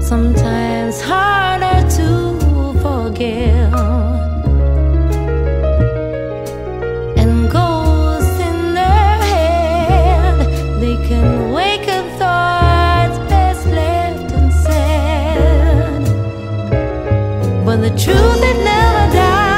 Sometimes harder to forgive. And ghosts in their head, they can wake up thoughts best left unsaid. But the truth it never dies.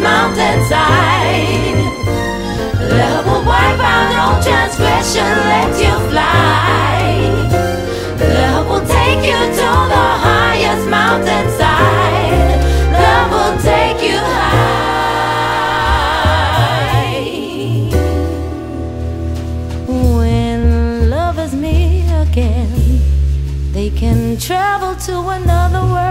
mountainside. Love will wipe out all transgression, let you fly. Love will take you to the highest mountainside. Love will take you high. When love is me again, they can travel to another world